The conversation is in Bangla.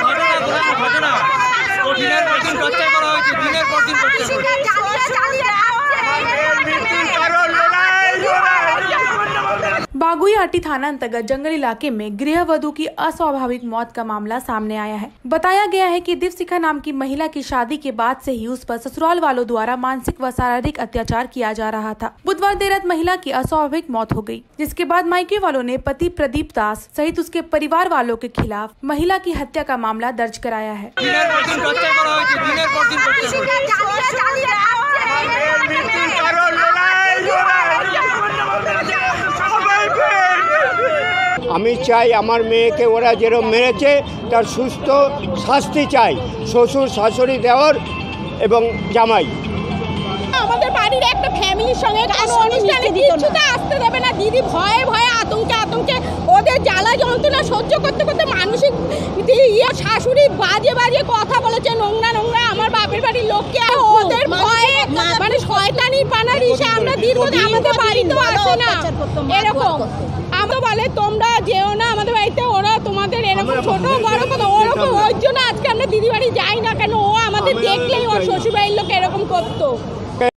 ঘটনা ঘটনা ও দিনের পর দিন টর্চার করা হয়েছে দিনের পর দিন টর্চার बागुईहाटी थाना अंतर्गत जंगल इलाके में गृह वधु की अस्वाभाविक मौत का मामला सामने आया है। बताया गया है कि दिवसिका नाम की महिला की शादी के बाद से ही उस पर ससुराल वालों द्वारा मानसिक व शारीरिक अत्याचार किया जा रहा था। बुधवार देर रात महिला की अस्वाभाविक मौत हो गई, जिसके बाद मायके वालों ने पति प्रदीप दास सहित उसके परिवार वालों के खिलाफ महिला की हत्या का मामला दर्ज कराया है। আমি চাই আমার মেয়েকে ওরা যেরকম মেরেছে তার সুস্থ শাস্তি চাই শ্বশুর শাশুড়ি দেওয়ার এবং জামাই। আমাদের বাড়ির একটা ফ্যামিলির সঙ্গে কোনো অনুষ্ঠানে কিছুতে আসতে দেবে না। দিদি ভয়ে ভয়ে আতঙ্কে আতঙ্কে ওদের জ্বালা যন্ত্রণা সহ্য করতে করতে মানসিক ইয়ে শাশুড়ি বাজে বাজে কথা বলেছে নোংরা নোংরা। আমার বাপের বাড়ির লোককে ওদের ভয়ে মানে শয়তানি পানার ইসে আমরা দীর্ঘ আমাদের বাড়িতেও আসে না। এরকম। আমরা বলে তোমরা যেও না আমাদের বাড়িতে ওরা তোমাদের এরকম ছোট বড় কথা ওরকম ওর জন্য আজকে আমরা দিদি বাড়ি যাই না কেন? ও আমাদের দেখলেই ওর শ্বশুরবাড়ির লোক এরকম করতো।